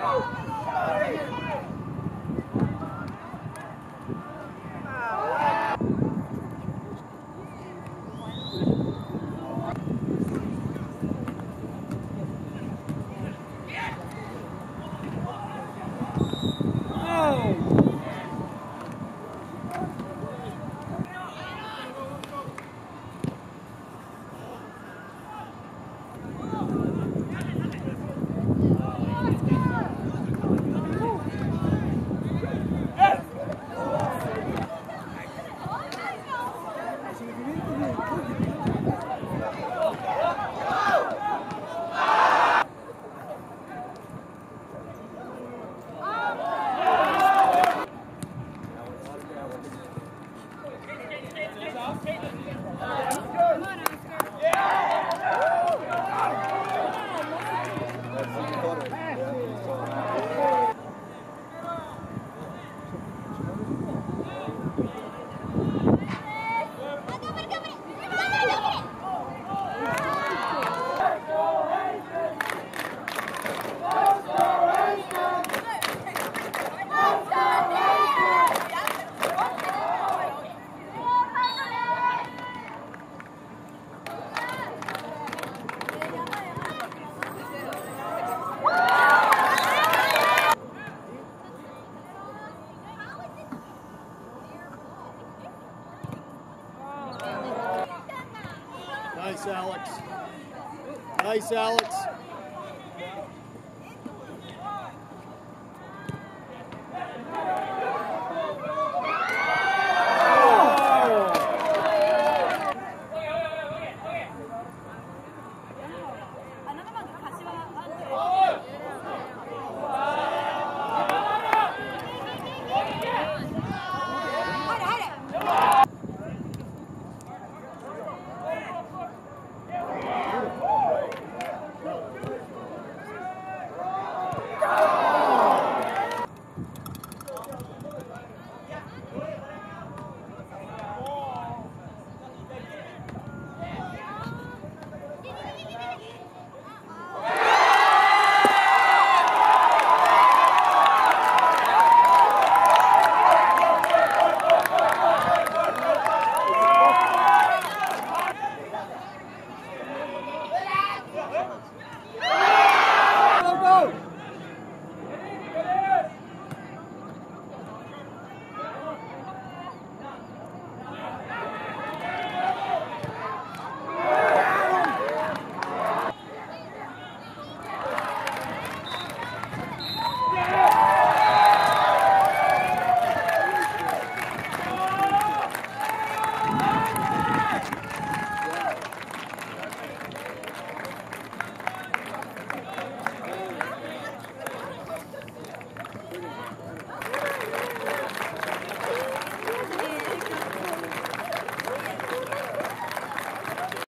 Nice, Alex. Nice, Alex.